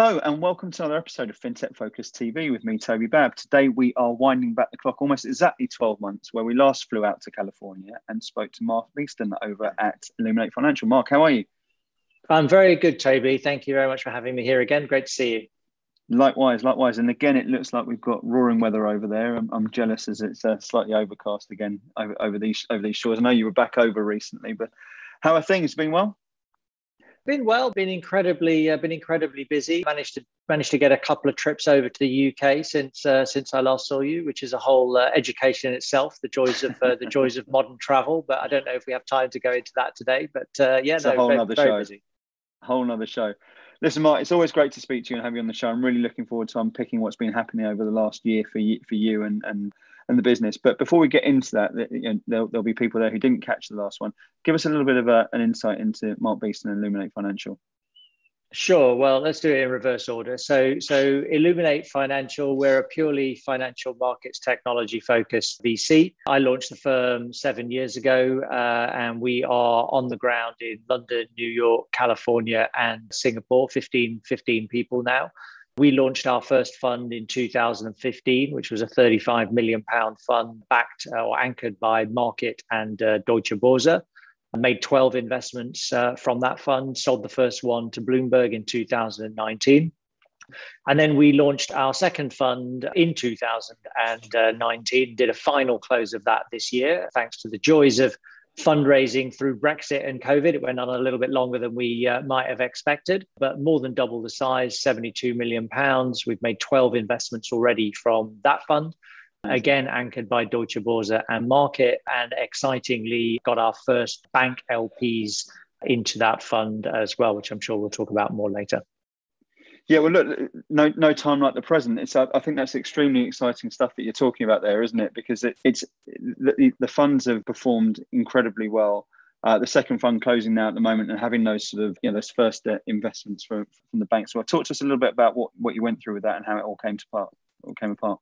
Hello and welcome to another episode of FinTech Focus TV with me, Toby Babb. Today we are winding back the clock almost exactly 12 months where we last flew out to California and spoke to Mark Beeston over at Illuminate Financial. Mark, how are you? I'm very good, Toby. Thank you very much for having me here again. Great to see you. Likewise, likewise. And again, it looks like we've got roaring weather over there. I'm, I'm jealous as it's uh, slightly overcast again over, over these over these shores. I know you were back over recently, but how are things? Been well? Been well, been incredibly, uh, been incredibly busy. Managed to managed to get a couple of trips over to the UK since uh, since I last saw you, which is a whole uh, education in itself. The joys of uh, the joys of modern travel. But I don't know if we have time to go into that today. But uh, yeah, it's no, a whole very, other very show. busy. Whole another show. Listen, Mark, it's always great to speak to you and have you on the show. I'm really looking forward to unpicking what's been happening over the last year for you, for you and and and the business. But before we get into that, you know, there'll, there'll be people there who didn't catch the last one. Give us a little bit of a, an insight into Mark Beeston and Illuminate Financial. Sure. Well, let's do it in reverse order. So, so Illuminate Financial, we're a purely financial markets technology focused VC. I launched the firm seven years ago, uh, and we are on the ground in London, New York, California, and Singapore. 15, 15 people now. We launched our first fund in 2015, which was a 35 million pound fund backed or anchored by Markit and uh, Deutsche Börse. Made 12 investments uh, from that fund, sold the first one to Bloomberg in 2019. And then we launched our second fund in 2019, did a final close of that this year, thanks to the joys of fundraising through Brexit and COVID. It went on a little bit longer than we uh, might have expected, but more than double the size, 72 million pounds. We've made 12 investments already from that fund again anchored by Deutsche Börse and Markit, and excitingly got our first bank LPs into that fund as well, which I'm sure we'll talk about more later. Yeah, well, look, no, no time like the present. It's, I think that's extremely exciting stuff that you're talking about there, isn't it? Because it, it's the, the funds have performed incredibly well. Uh, the second fund closing now at the moment and having those sort of you know those first uh, investments from from the bank. So, talk to us a little bit about what what you went through with that and how it all came to part, all came apart.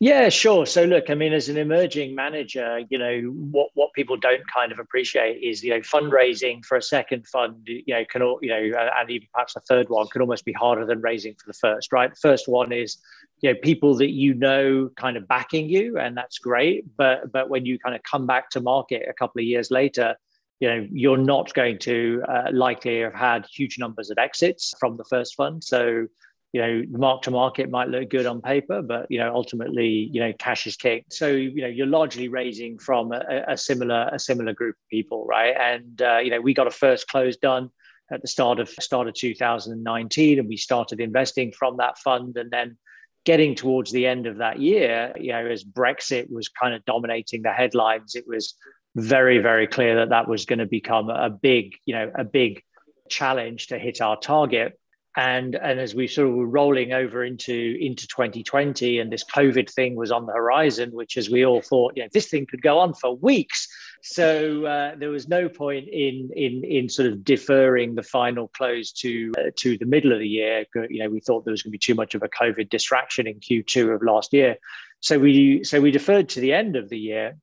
Yeah, sure. So look, I mean, as an emerging manager, you know, what what people don't kind of appreciate is, you know, fundraising for a second fund, you know, can all, you know, and even perhaps a third one can almost be harder than raising for the first, right? First one is, you know, people that you know kind of backing you, and that's great. But but when you kind of come back to market a couple of years later, you know, you're not going to uh, likely have had huge numbers of exits from the first fund. So you know mark to market might look good on paper but you know ultimately you know cash is king. So you know you're largely raising from a, a similar a similar group of people right? And uh, you know we got a first close done at the start of start of 2019 and we started investing from that fund. And then getting towards the end of that year you know as brexit was kind of dominating the headlines it was very very clear that that was going to become a big you know a big challenge to hit our target and and as we sort of were rolling over into into 2020 and this covid thing was on the horizon which as we all thought you know this thing could go on for weeks. So uh, there was no point in in in sort of deferring the final close to uh, to the middle of the year. You know we thought there was going to be too much of a covid distraction in q2 of last year. So we so we deferred to the end of the year.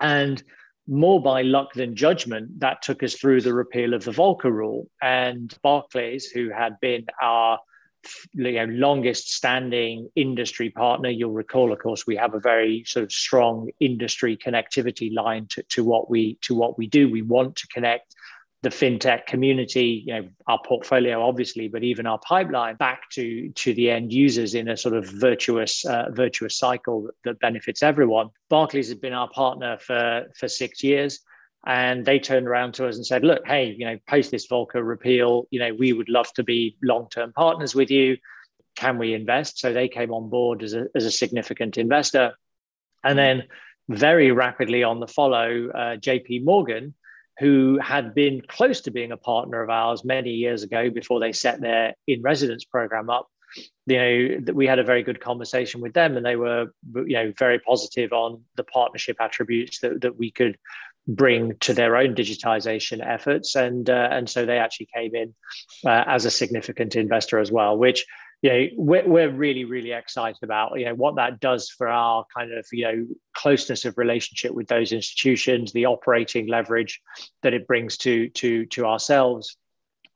And more by luck than judgment, that took us through the repeal of the Volcker rule. And Barclays, who had been our you know, longest standing industry partner, you'll recall, of course, we have a very sort of strong industry connectivity line to, to what we to what we do. We want to connect the fintech community, you know, our portfolio obviously, but even our pipeline back to to the end users in a sort of virtuous uh, virtuous cycle that, benefits everyone. Barclays has been our partner for for six years, and they turned around to us and said, "Look, hey, you know, post this Volcker repeal, you know, we would love to be long term partners with you. Can we invest?" So they came on board as a as a significant investor, and then very rapidly on the follow, uh, J.P. Morgan who had been close to being a partner of ours many years ago before they set their in residence program up. You know that we had a very good conversation with them and they were you know very positive on the partnership attributes that, that we could bring to their own digitization efforts. And uh, and so they actually came in uh, as a significant investor as well which you know we're, we're really really excited about you know what that does for our kind of you know closeness of relationship with those institutions the operating leverage that it brings to to to ourselves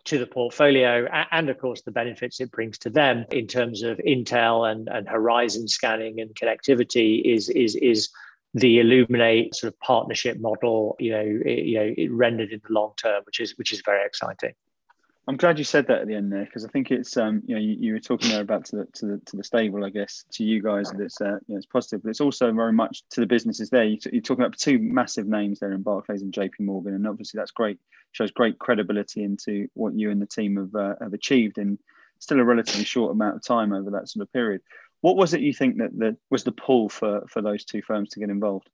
to the portfolio and of course the benefits it brings to them in terms of intel and, and horizon scanning and connectivity is is is the illuminate sort of partnership model you know you know rendered in the long term which is which is very exciting I'm glad you said that at the end there because I think it's um you know you, you, were talking there about to the, to the to the stable I guess to you guys that it's uh, you know, it's positive but it's also very much to the businesses there you, are talking about two massive names there in Barclays and JP Morgan and obviously that's great shows great credibility into what you and the team have uh, have achieved in still a relatively short amount of time over that sort of period. What was it you think that, that was the pull for for those two firms to get involved?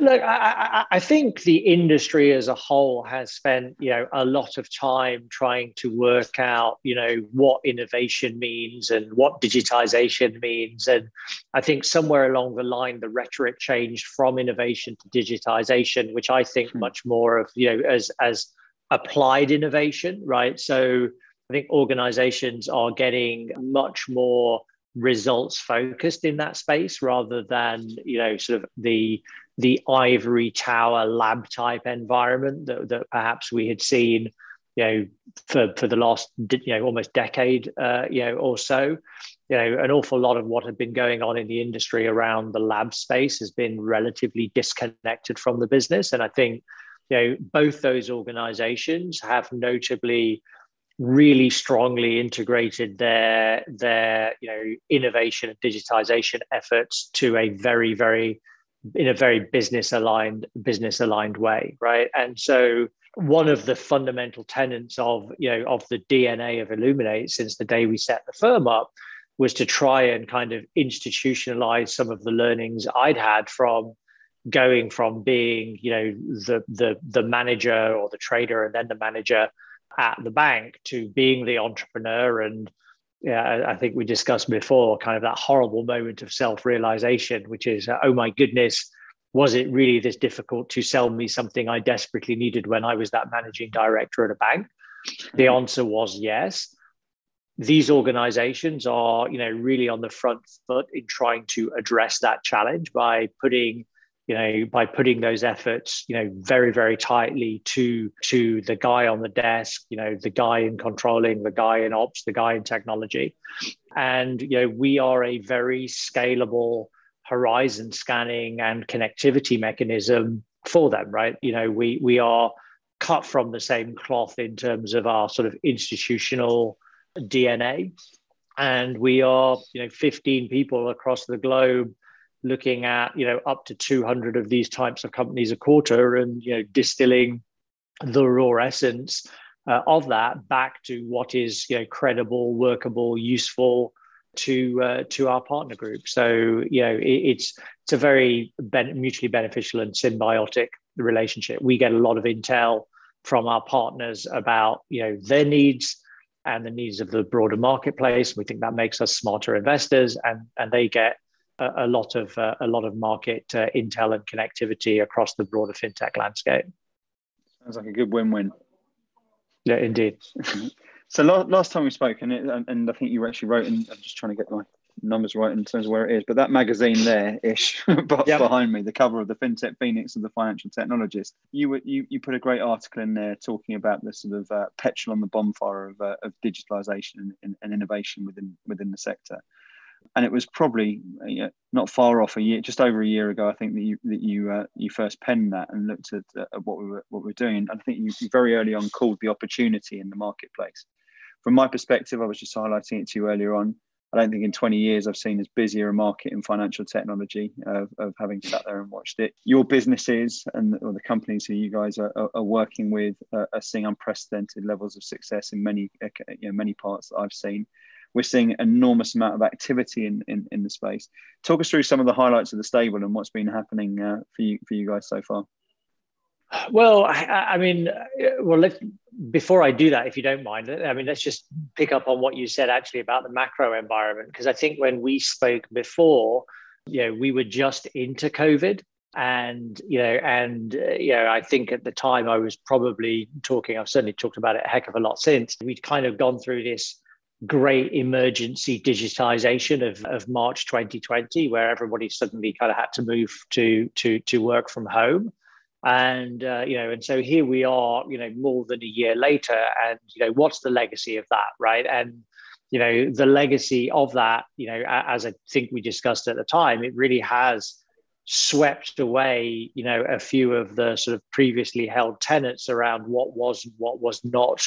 Look, I, I, think the industry as a whole has spent, you know, a lot of time trying to work out, you know, what innovation means and what digitization means. And I think somewhere along the line, the rhetoric changed from innovation to digitization, which I think hmm. much more of, you know, as as applied innovation, right? So I think organizations are getting much more results focused in that space rather than you know sort of the the ivory tower lab type environment that, that perhaps we had seen you know for for the last you know almost decade uh, you know or so. You know an awful lot of what had been going on in the industry around the lab space has been relatively disconnected from the business. And i think you know both those organizations have notably really strongly integrated their their you know innovation and digitization efforts to a very very in a very business aligned business aligned way right? And so one of the fundamental tenets of you know of the dna of illuminate since the day we set the firm up was to try and kind of institutionalize some of the learnings i'd had from going from being you know the the the manager or the trader and then the manager at the bank to being the entrepreneur and yeah, I think we discussed before kind of that horrible moment of self realization, which is, uh, oh my goodness, was it really this difficult to sell me something I desperately needed when I was that managing director at a bank? The mm-hmm. answer was yes. These organizations are, you know, really on the front foot in trying to address that challenge by putting you know by putting those efforts you know very very tightly to to the guy on the desk you know the guy in controlling the guy in ops the guy in technology. And you know we are a very scalable horizon scanning and connectivity mechanism for them right? You know we we are cut from the same cloth in terms of our sort of institutional dna and we are you know 15 people across the globe looking at you know up to 200 of these types of companies a quarter and you know distilling the raw essence uh, of that back to what is you know credible workable useful to uh, to our partner group. So you know it, it's it's a very ben- mutually beneficial and symbiotic relationship. We get a lot of intel from our partners about you know their needs and the needs of the broader marketplace. We think that makes us smarter investors and and they get a, a lot of uh, a lot of market uh, intel and connectivity across the broader fintech landscape. Sounds like a good win-win. Yeah, indeed. so last time we spoke, and, it, and I think you actually wrote, and I'm just trying to get my numbers right in terms of where it is, but that magazine there ish but yep. behind me, the cover of the FinTech Phoenix and the Financial Technologist, you were you, you put a great article in there talking about the sort of uh, petrol on the bonfire of, uh, of digitalization and, and, innovation within within the sector and it was probably uh, not far off a year, just over a year ago. I think that you that you uh, you first penned that and looked at, uh, what we were what we were doing. And I think you, you very early on called the opportunity in the marketplace. From my perspective, I was just highlighting it to you earlier on. I don't think in 20 years I've seen as busier a market in financial technology of, of having sat there and watched it. Your businesses and or the companies who you guys are, are, working with are, are seeing unprecedented levels of success in many uh, you know, many parts that I've seen we're seeing enormous amount of activity in, in, in the space. Talk us through some of the highlights of the stable and what's been happening uh, for you for you guys so far. Well, I, I mean, well, let before I do that, if you don't mind, I mean, let's just pick up on what you said actually about the macro environment, because I think when we spoke before, you know, we were just into COVID, and you know, and uh, you know, I think at the time I was probably talking. I've certainly talked about it a heck of a lot since. We'd kind of gone through this great emergency digitization of, of March 2020, where everybody suddenly kind of had to move to, to, to work from home. And uh, you know, and so here we are, you know, more than a year later, and you know, what's the legacy of that, right? And you know, the legacy of that, you know, as I think we discussed at the time, it really has swept away, you know, a few of the sort of previously held tenets around what was and what was not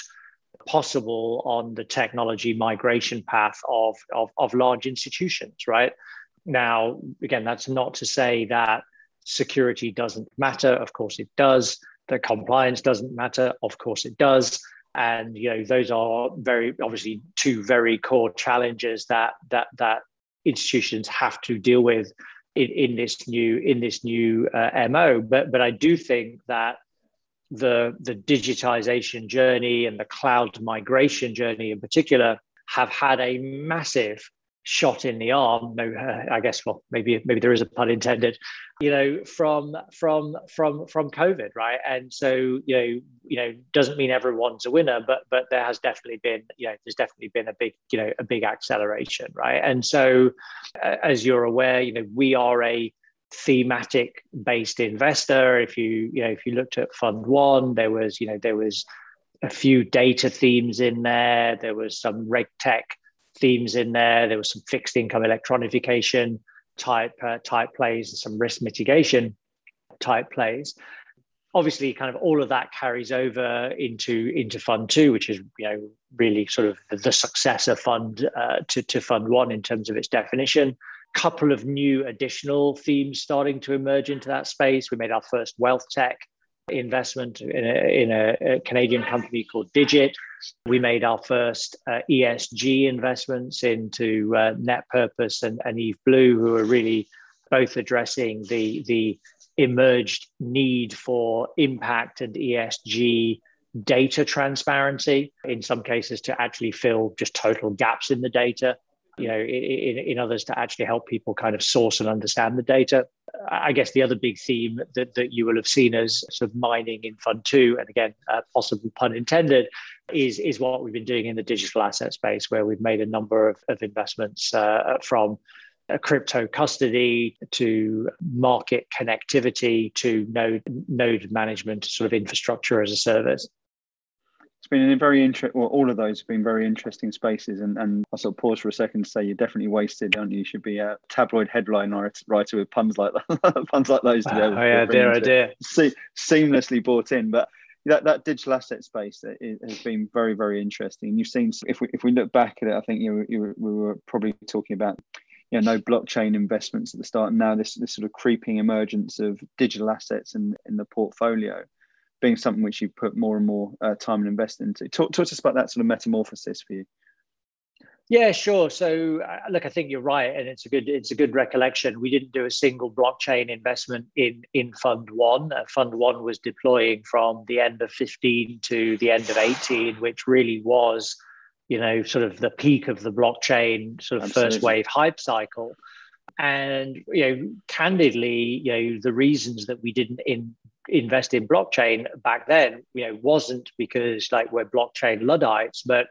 possible on the technology migration path of, of, of large institutions, right? Now, again, that's not to say that security doesn't matter. Of course, it does. That compliance doesn't matter. Of course, it does. And you know, those are very obviously two very core challenges that that that institutions have to deal with in, in this new in this new uh, mo. But but I do think that the the digitization journey and the cloud migration journey in particular have had a massive shot in the arm no uh, i guess well maybe maybe there is a pun intended you know from from from from covid right? And so you know you know doesn't mean everyone's a winner but but there has definitely been you know there's definitely been a big you know a big acceleration right? And so uh, as you're aware you know we are a thematic based investor. If you you know if you looked at fund one there was you know there was a few data themes in there. There was some reg tech themes in there. There was some fixed income electronification type uh, type plays and some risk mitigation type plays. Obviously kind of all of that carries over into into fund two which is you know really sort of the successor fund uh, to, to fund one in terms of its definition couple of new additional themes starting to emerge into that space. We made our first wealth tech investment in a, in a, a Canadian company called Digit. We made our first uh, ESG investments into uh, Net Purpose and, and Eve Blue, who are really both addressing the, the emerged need for impact and ESG data transparency, in some cases to actually fill just total gaps in the data you know, in, in others to actually help people kind of source and understand the data. I guess the other big theme that, that you will have seen as sort of mining in Fund Two, and again, uh, possible pun intended, is is what we've been doing in the digital asset space, where we've made a number of, of investments uh, from crypto custody to market connectivity to node node management, sort of infrastructure as a service it's been a very interesting. Well, all of those have been very interesting spaces, and and I sort of pause for a second to say you're definitely wasted, aren't you? You should be a tabloid headline writer with puns like that, puns like those to be able oh, yeah, dear, oh, dear. Se- seamlessly bought in, but. That, that digital asset space uh, has been very very interesting. And you've seen if we if we look back at it, I think you, you we were probably talking about you know no blockchain investments at the start, and now this this sort of creeping emergence of digital assets in in the portfolio being something which you put more and more uh, time and invest into. Talk, talk to us about that sort of metamorphosis for you. Yeah, sure. So, uh, look, I think you're right, and it's a good it's a good recollection. We didn't do a single blockchain investment in in Fund One. Uh, Fund One was deploying from the end of 15 to the end of 18, which really was, you know, sort of the peak of the blockchain sort of Absolutely. first wave hype cycle. And you know, candidly, you know, the reasons that we didn't in invest in blockchain back then, you know, wasn't because like we're blockchain luddites, but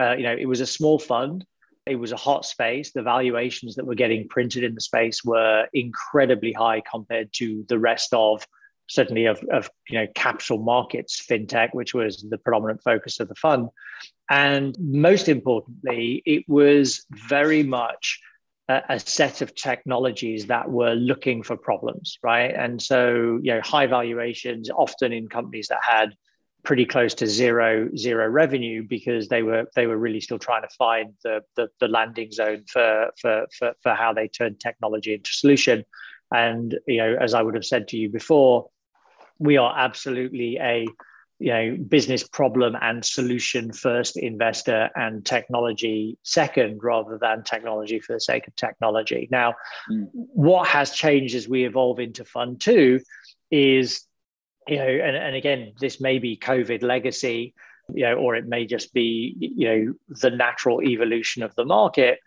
uh, you know, it was a small fund. It was a hot space. The valuations that were getting printed in the space were incredibly high compared to the rest of certainly of, of you know capital markets fintech which was the predominant focus of the fund and most importantly it was very much a, a, set of technologies that were looking for problems, right? And so, you know, high valuations often in companies that had pretty close to zero zero revenue because they were they were really still trying to find the the, the landing zone for, for for for how they turn technology into solution. And you know, as I would have said to you before, we are absolutely a you know business problem and solution first investor and technology second rather than technology for the sake of technology. Now mm. what has changed as we evolve into fund two is you know and, and again this may be covid legacy you know or it may just be you know the natural evolution of the market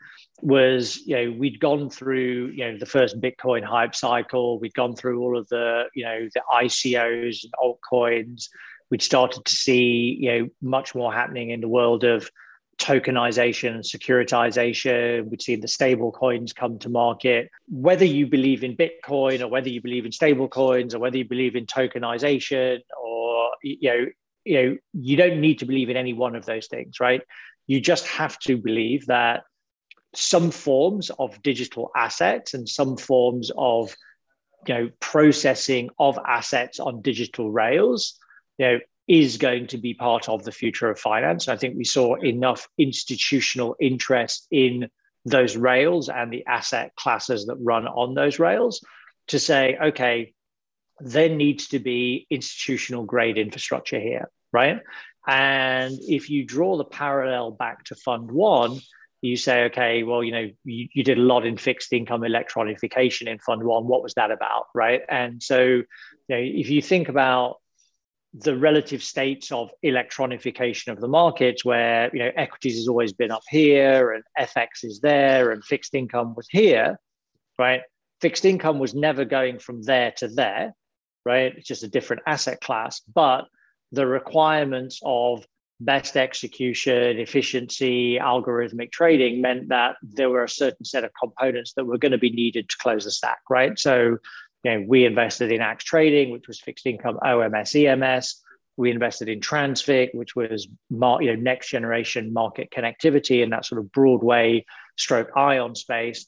was you know we'd gone through you know the first bitcoin hype cycle. We'd gone through all of the you know the icos and altcoins we'd started to see you know much more happening in the world of tokenization and securitization. We've seen the stable coins come to market. Whether you believe in Bitcoin or whether you believe in stable coins or whether you believe in tokenization or you know, you know, you don't need to believe in any one of those things, right? You just have to believe that some forms of digital assets and some forms of you know processing of assets on digital rails you know is going to be part of the future of finance. I think we saw enough institutional interest in those rails and the asset classes that run on those rails to say, okay, there needs to be institutional grade infrastructure here, right? And if you draw the parallel back to Fund One, you say, okay, well, you know, you, you did a lot in fixed income electronification in Fund One. What was that about, right? And so, you know, if you think about the relative states of electronification of the markets where you know equities has always been up here and fx is there and fixed income was here right? Fixed income was never going from there to there right? It's just a different asset class but the requirements of best execution efficiency algorithmic trading meant that there were a certain set of components that were going to be needed to close the stack right? So you know, we invested in Axe Trading, which was fixed income OMS EMS. We invested in TransFICC, which was you know next generation market connectivity in that sort of Broadway stroke ion space,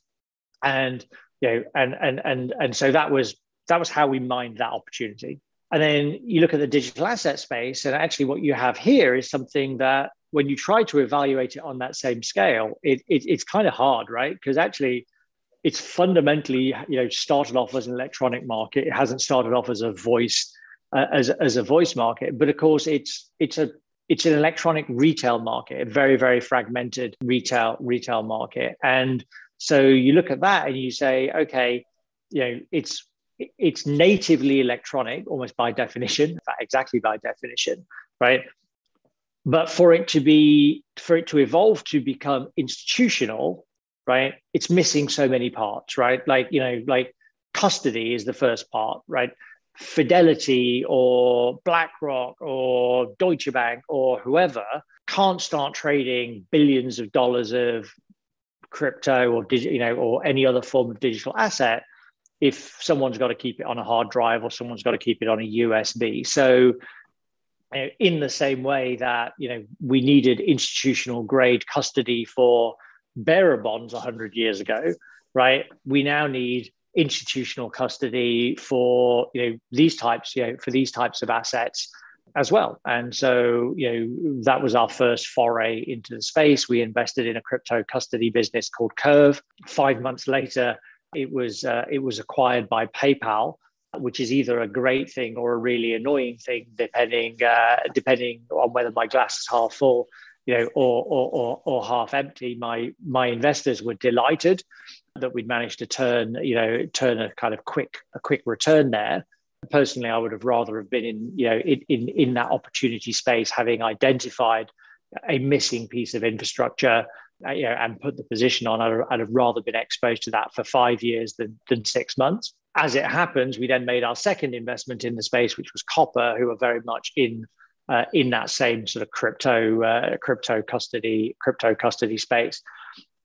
and you know and and and and so that was that was how we mined that opportunity. And then you look at the digital asset space, and actually what you have here is something that when you try to evaluate it on that same scale, it, it it's kind of hard, right? Because actually it's fundamentally you know started off as an electronic market. It hasn't started off as a voice uh, as, as a voice market but of course it's it's a it's an electronic retail market a very very fragmented retail retail market. And so you look at that and you say okay you know it's it's natively electronic almost by definition exactly by definition right? But for it to be for it to evolve to become institutional right? It's missing so many parts, right? Like, you know, like custody is the first part, right? Fidelity or BlackRock or Deutsche Bank or whoever can't start trading billions of dollars of crypto or you know, or any other form of digital asset if someone's got to keep it on a hard drive or someone's got to keep it on a USB. So in the same way that you know we needed institutional grade custody for bearer bonds 100 years ago, right? We now need institutional custody for you know these types you know for these types of assets as well. And so you know that was our first foray into the space. We invested in a crypto custody business called Curv. Five months later it was uh, it was acquired by paypal which is either a great thing or a really annoying thing depending uh, depending on whether my glass is half full you know, or, or, or, or half empty, my, my investors were delighted that we'd managed to turn, you know, turn a kind of quick, a quick return there. Personally, I would have rather have been in, you know, in, in, in that opportunity space, having identified a missing piece of infrastructure uh, you know, and put the position on, I'd, I'd, have rather been exposed to that for five years than, than six months. As it happens, we then made our second investment in the space, which was Copper, who are very much in uh, in that same sort of crypto uh, crypto custody crypto custody space.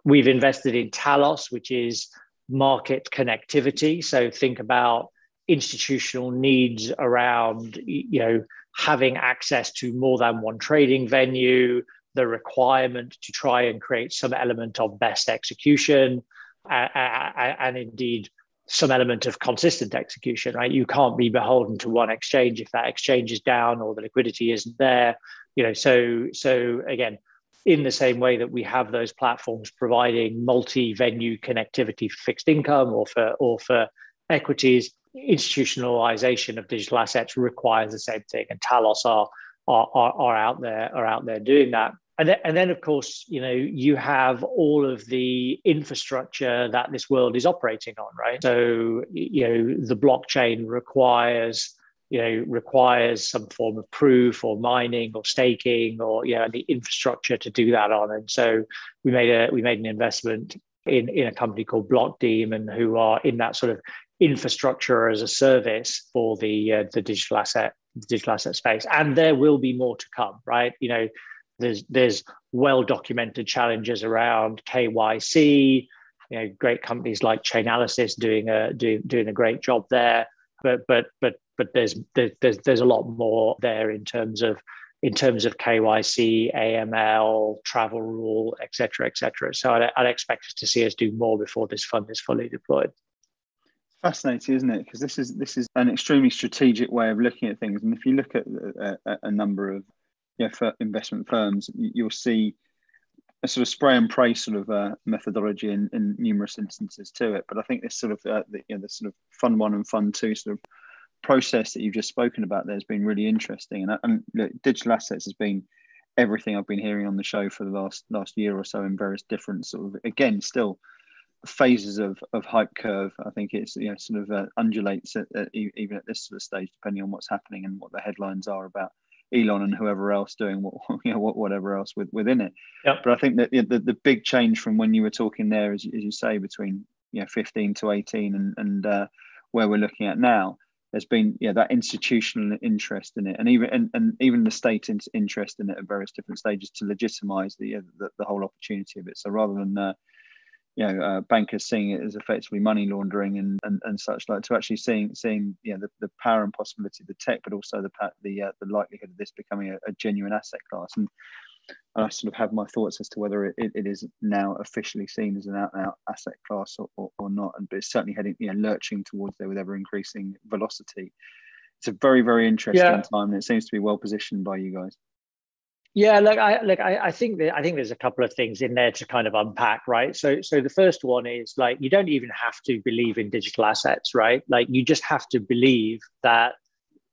We've invested in Talos, which is market connectivity. So think about institutional needs around you know having access to more than one trading venue, the requirement to try and create some element of best execution, uh, and indeed some element of consistent execution, right? You can't be beholden to one exchange if that exchange is down or the liquidity isn't there. You know, so so again, in the same way that we have those platforms providing multi-venue connectivity for fixed income or for or for equities, institutionalization of digital assets requires the same thing. And Talos are are, are, are out there are out there doing that and then, and then of course you know you have all of the infrastructure that this world is operating on right? So you know the blockchain requires you know requires some form of proof or mining or staking or you know the infrastructure to do that on. And so we made a we made an investment in in a company called Blockdaemon who are in that sort of infrastructure as a service for the uh, the digital asset digital asset space. And there will be more to come right? You know there's there's well documented challenges around KYC. You know, great companies like Chainalysis doing a doing doing a great job there. But but but but there's there's there's a lot more there in terms of in terms of KYC, AML, travel rule, et cetera, et cetera. So I'd, I'd expect us to see us do more before this fund is fully deployed fascinating, isn't it? Because this is this is an extremely strategic way of looking at things. And if you look at a, a number of you know, investment firms, you'll see a sort of spray and pray sort of uh, methodology in, in numerous instances to it. But I think this sort of uh, the, you know, the sort of fund one and fund two sort of process that you've just spoken about there has been really interesting. And, and look, digital assets has been everything I've been hearing on the show for the last last year or so in various different sort of again still phases of, of hype curve. I think it's you know sort of uh, undulates at, at, even at this sort of stage, depending on what's happening and what the headlines are about Elon and whoever else doing what you know whatever else with, within it. Yep. But I think that the, the, big change from when you were talking there, as, as you say, between you know 15 to 18 and and uh, where we're looking at now, there's been yeah that institutional interest in it, and even and, and even the state interest in it at various different stages to legitimize the, the, the whole opportunity of it. So rather than uh, you know uh, bankers seeing it as effectively money laundering and, and, and such like to actually seeing seeing you know the, the power and possibility of the tech but also the the uh, the likelihood of this becoming a, a, genuine asset class. And I sort of have my thoughts as to whether it, it is now officially seen as an out and out asset class or, or, or, not. And but it's certainly heading you know lurching towards there with ever increasing velocity. It's a very very interesting yeah. time and it seems to be well positioned by you guys yeah, look, I look, I, I think that I think there's a couple of things in there to kind of unpack, right? So, so the first one is like you don't even have to believe in digital assets, right? Like you just have to believe that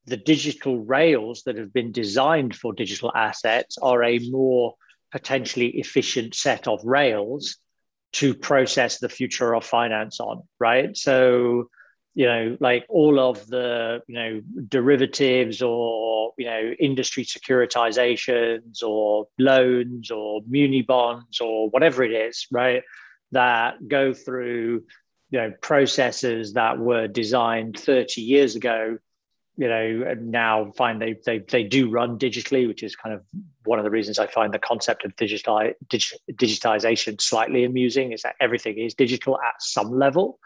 the digital rails that have been designed for digital assets are a more potentially efficient set of rails to process the future of finance on, right? So, you know, like all of the, you know, derivatives or, you know, industry securitizations or loans or muni bonds or whatever it is, right, that go through, you know, processes that were designed 30 years ago, you know, now find they, they, they do run digitally, which is kind of one of the reasons I find the concept of digital, digitization slightly amusing is that everything is digital at some level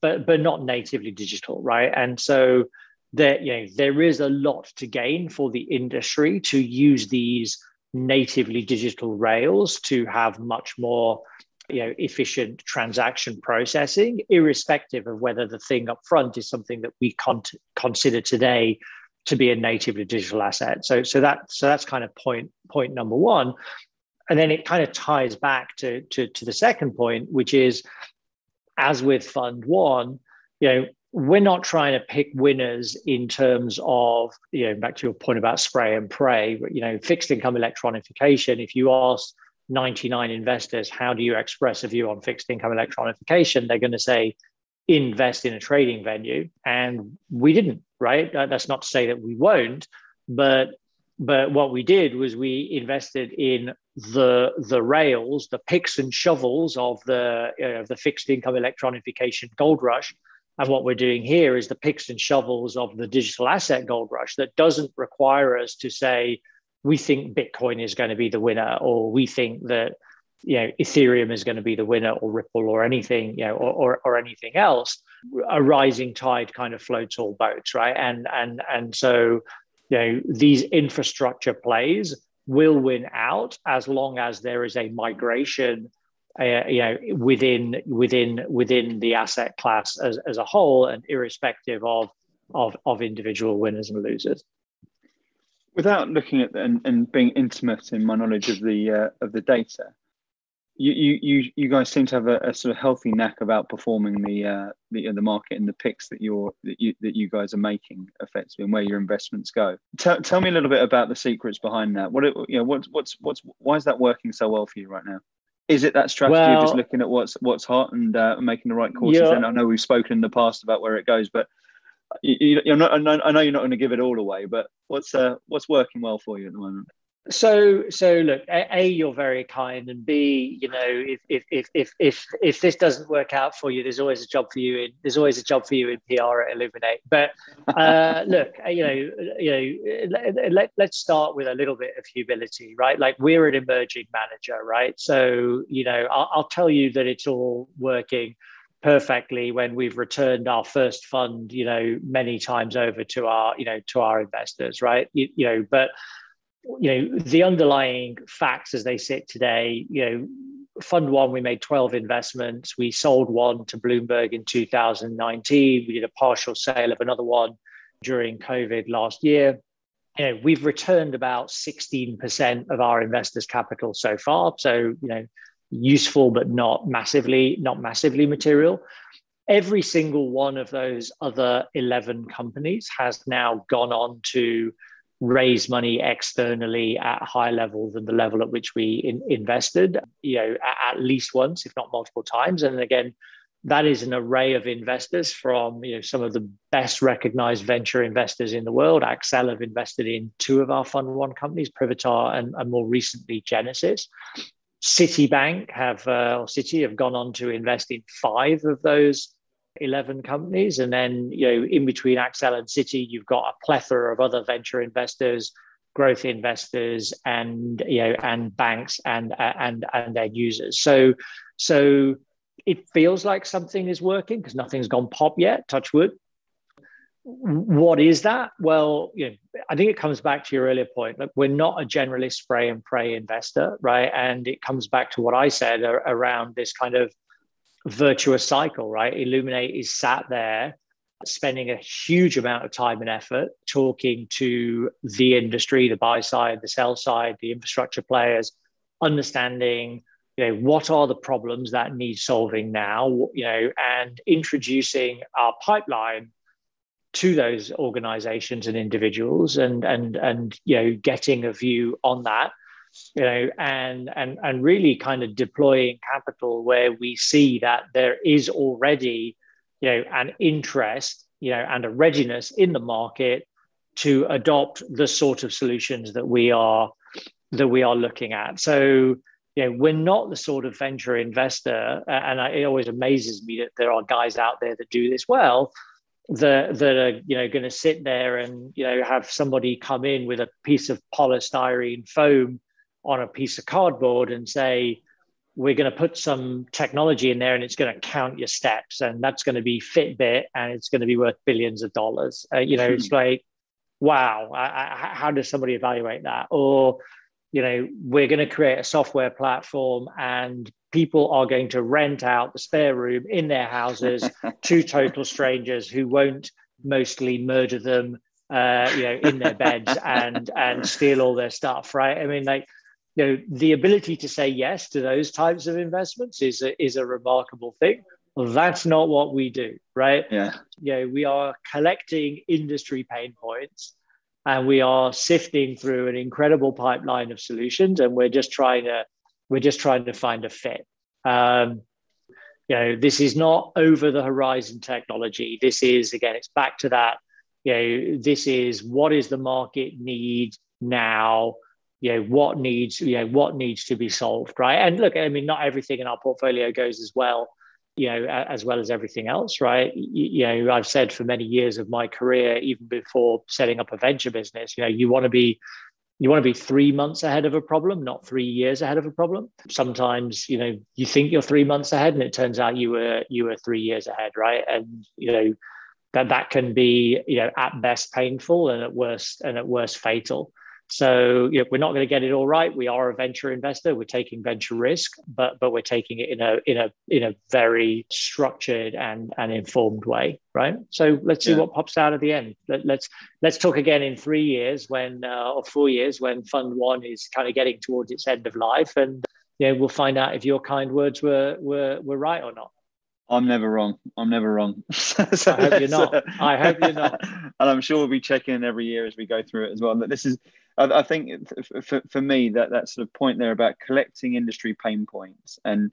but but not natively digital, right? And so there, you know, there is a lot to gain for the industry to use these natively digital rails to have much more you know efficient transaction processing irrespective of whether the thing up front is something that we con- consider today to be a natively digital asset so so that so that's kind of point point number one and then it kind of ties back to to, to the second point which is as with Fund One, you know, we're not trying to pick winners in terms of, you know, back to your point about spray and pray, but, you know, fixed income electronification. If you ask 99 investors, how do you express a view on fixed income electronification? They're going to say, invest in a trading venue. And we didn't, right? That's not to say that we won't, but but what we did was we invested in the the rails, the picks and shovels of the uh, the fixed income electronification gold rush. And what we're doing here is the picks and shovels of the digital asset gold rush that doesn't require us to say we think Bitcoin is going to be the winner, or we think that you know Ethereum is going to be the winner, or Ripple, or anything you know, or, or, or anything else. A rising tide kind of floats all boats, right? And and and so you know these infrastructure plays will win out as long as there is a migration uh, you know within within within the asset class as, as a whole and irrespective of of of individual winners and losers. Without looking at and, and being intimate in my knowledge of the uh, of the data you you you guys seem to have a, a sort of healthy knack of outperforming the uh, the the market and the picks that you're that you that you guys are making effectively and where your investments go. Tell, tell me a little bit about the secrets behind that. What it, you know what's what's what's why is that working so well for you right now? Is it that strategy well, of just looking at what's what's hot and uh, making the right courses? Yeah. And I know we've spoken in the past about where it goes, but you, are not. I know you're not going to give it all away, but what's uh, what's working well for you at the moment? So, so look, a, a, you're very kind, and B, you know, if if if if if if this doesn't work out for you, there's always a job for you in there's always a job for you in PR at Illuminate. But uh, look, you know, you know, let, let's start with a little bit of humility, right? Like we're an emerging manager, right? So, you know, I'll, I'll tell you that it's all working perfectly when we've returned our first fund, you know, many times over to our, you know, to our investors, right? You, you know, but you know the underlying facts as they sit today you know fund one we made 12 investments. We sold one to bloomberg in 2019 we did a partial sale of another one during covid last year. You know we've returned about 16% of our investors capital so far. So you know useful but not massively not massively material. Every single one of those other 11 companies has now gone on to raise money externally at a higher level than the level at which we in, invested, you know, at, at, least once, if not multiple times. And again, that is an array of investors from you know some of the best recognized venture investors in the world. Accel have invested in two of our Fund One companies, Privitar and, and more recently Genesis. Citibank have uh, or Citi have gone on to invest in five of those 11 companies. And then, you know, in between Accel and Citi, you've got a plethora of other venture investors, growth investors, and, you know, and banks and, uh, and, and their users. So, so it feels like something is working because nothing's gone pop yet, touch wood. What is that? Well, you know, I think it comes back to your earlier point. Like we're not a generalist spray and pray investor, right? And it comes back to what I said uh, around this kind of virtuous cycle, right? Illuminate is sat there spending a huge amount of time and effort talking to the industry, the buy side, the sell side, the infrastructure players, understanding you know what are the problems that need solving now you know and introducing our pipeline to those organizations and individuals and and and you know getting a view on that you know, and and and really kind of deploying capital where we see that there is already, you know, an interest, you know, and a readiness in the market to adopt the sort of solutions that we are that we are looking at. So, you know, we're not the sort of venture investor, and it always amazes me that there are guys out there that do this well. That, that are you know going to sit there and you know have somebody come in with a piece of polystyrene foam on a piece of cardboard and say, we're going to put some technology in there and it's going to count your steps and that's going to be Fitbit and it's going to be worth billions of dollars. Uh, you know, it's hmm. like, wow, I, I, how does somebody evaluate that? Or, you know, we're going to create a software platform and people are going to rent out the spare room in their houses to total strangers who won't mostly murder them, uh, you know, in their beds and and steal all their stuff, right? I mean, like you know, the ability to say yes to those types of investments is a, is a remarkable thing. That's not what we do, right? Yeah. You know, we are collecting industry pain points and we are sifting through an incredible pipeline of solutions and we're just trying to we're just trying to find a fit. Um, you know, this is not over the horizon technology. This is again, it's back to that. You know, this is what is the market need now you know what needs you know what needs to be solved right? And look i mean not everything in our portfolio goes as well you know as well as everything else right? You, you, know i've said for many years of my career even before setting up a venture business you know you want to be you want to be three months ahead of a problem not three years ahead of a problem. Sometimes you know you think you're three months ahead and it turns out you were you were three years ahead right? And you know that that can be you know at best painful and at worst and at worst fatal so you know, we're not going to get it all right. We are a venture investor. We're taking venture risk, but but we're taking it in a in a in a very structured and and informed way, right? So let's see yeah. what pops out at the end. Let, us let's, let's talk again in three years when uh, or four years when Fund One is kind of getting towards its end of life, and yeah, you know, we'll find out if your kind words were were were right or not. I'm never wrong. I'm never wrong. so I hope you're not. I hope you're not. and I'm sure we'll be checking in every year as we go through it as well. But this is I, I think for, for me that that sort of point there about collecting industry pain points and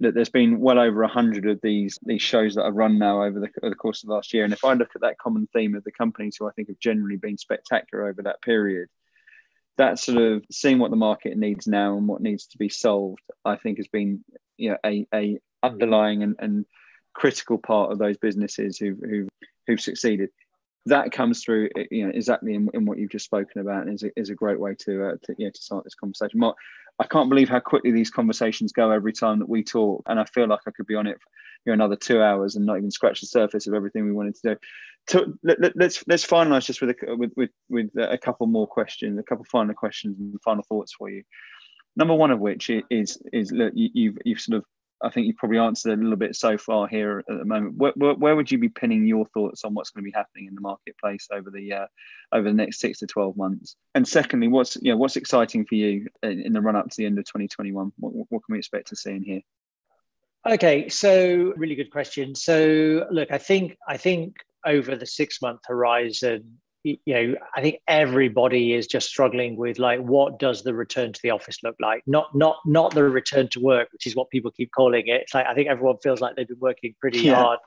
that there's been well over a hundred of these these shows that I've run now over the, over the course of last year. And if I look at that common theme of the companies who I think have generally been spectacular over that period, that sort of seeing what the market needs now and what needs to be solved, I think has been you know a, a underlying and, and critical part of those businesses who've, who've, who've succeeded. That comes through, you know, exactly in, in what you've just spoken about, and is a, is a great way to, uh, to, you know, to start this conversation. Mark, I can't believe how quickly these conversations go every time that we talk, and I feel like I could be on it for you know, another two hours and not even scratch the surface of everything we wanted to do. To, let, us let's, let's finalize just with a, with with, with a couple more questions, a couple final questions and final thoughts for you. Number one of which is is look, you, you've you've sort of I think you've probably answered a little bit so far here at the moment. Where, where, where, would you be pinning your thoughts on what's going to be happening in the marketplace over the uh, over the next six to twelve months? And secondly, what's you know, what's exciting for you in, in the run up to the end of 2021? What, what can we expect to see in here? Okay, so really good question. So look, I think I think over the six month horizon, you know, I think everybody is just struggling with like, what does the return to the office look like? Not, not, not the return to work, which is what people keep calling it. It's like I think everyone feels like they've been working pretty yeah. hard,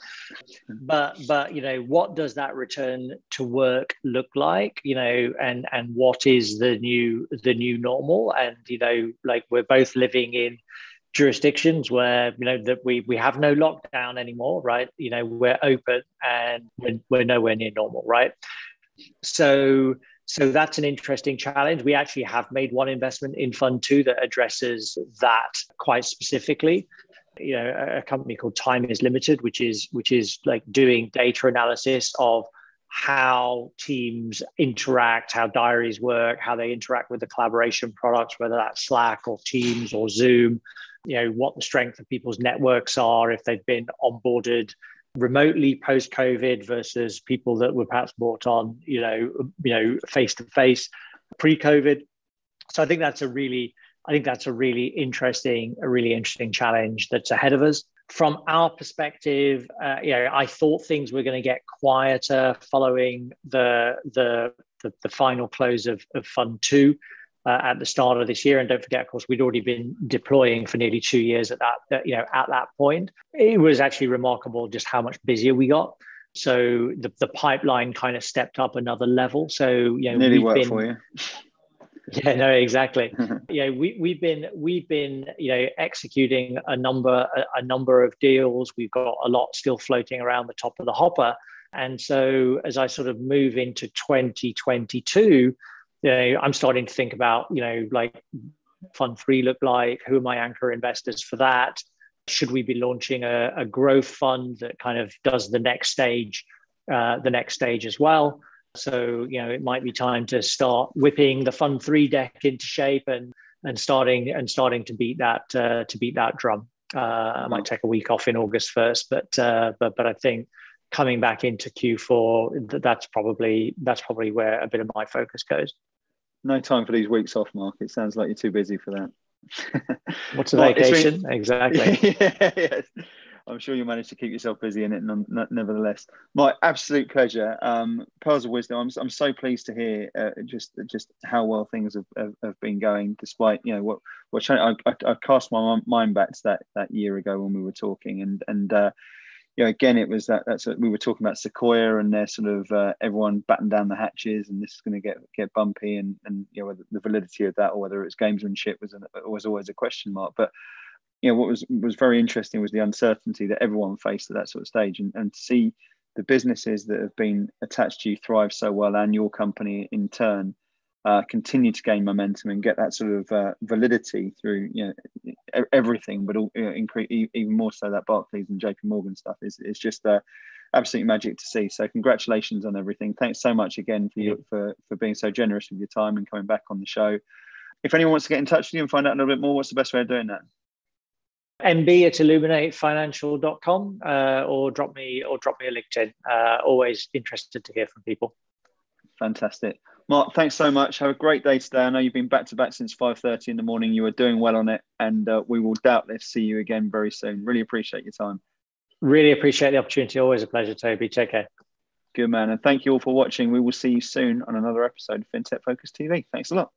but, but you know, what does that return to work look like? You know, and and what is the new the new normal? And you know, like we're both living in jurisdictions where you know that we we have no lockdown anymore right you know we're open and we're, we're nowhere near normal right so so that's an interesting challenge. We actually have made one investment in Fund Two that addresses that quite specifically. You know, a company called Time is Limited, which is which is like doing data analysis of how teams interact, how diaries work, how they interact with the collaboration products, whether that's Slack or Teams or Zoom, you know, what the strength of people's networks are, if they've been onboarded remotely post COVID versus people that were perhaps brought on, you know, you know, face to face pre COVID. So I think that's a really, I think that's a really interesting, a really interesting challenge that's ahead of us. From our perspective, uh, you know, I thought things were going to get quieter following the the the, the final close of, of Fund Two uh, at the start of this year. And don't forget, of course, we'd already been deploying for nearly two years at that, you know, at that point. It was actually remarkable just how much busier we got. So the, the pipeline kind of stepped up another level. So you know, nearly worked been, for you. Yeah, no, exactly. yeah, we we've been we've been you know executing a number a, a number of deals. We've got a lot still floating around the top of the hopper. And so as I sort of move into 2022, you know, I'm starting to think about, you know, like fund three look like? Who are my anchor investors for that? Should we be launching a, a growth fund that kind of does the next stage, uh, the next stage as well? So, you know, it might be time to start whipping the fund three deck into shape and and starting and starting to beat that uh, to beat that drum. Uh, I might take a week off in August first, but uh, but but I think coming back into Q4, that's probably that's probably where a bit of my focus goes. No time for these weeks off, Mark. It sounds like you're too busy for that. What's a vacation? Been, exactly. yeah, yes. I'm sure you managed to keep yourself busy in it, nevertheless. My absolute pleasure. Um, pearls of wisdom. I'm, I'm so pleased to hear uh, just just how well things have, have, have, been going, despite you know what what I, I, I cast my mind back to that that year ago when we were talking, and and uh, you know, again, it was that that's what we were talking about Sequoia and they're sort of uh, everyone batten down the hatches and this is going to get get bumpy and and you know the validity of that or whether it's gamesmanship was an, was always a question mark. But you know what was was very interesting was the uncertainty that everyone faced at that sort of stage and and to see the businesses that have been attached to you thrive so well and your company in turn uh, continue to gain momentum and get that sort of uh, validity through you know everything, but all, you know, incre- even more so that Barclays and JP Morgan stuff is is just uh, absolutely magic to see. So congratulations on everything. Thanks so much again for you for for being so generous with your time and coming back on the show. If anyone wants to get in touch with you and find out a little bit more, what's the best way of doing that? mb at illuminatefinancial.com uh, or drop me or drop me a LinkedIn. Uh, always interested to hear from people. Fantastic. Mark, thanks so much. Have a great day today. I know you've been back to back since 5.30 in the morning. You are doing well on it, and uh, we will doubtless see you again very soon. Really appreciate your time. Really appreciate the opportunity. Always a pleasure, Toby. Take care. Good man. And thank you all for watching. We will see you soon on another episode of FinTech Focus TV. Thanks a lot.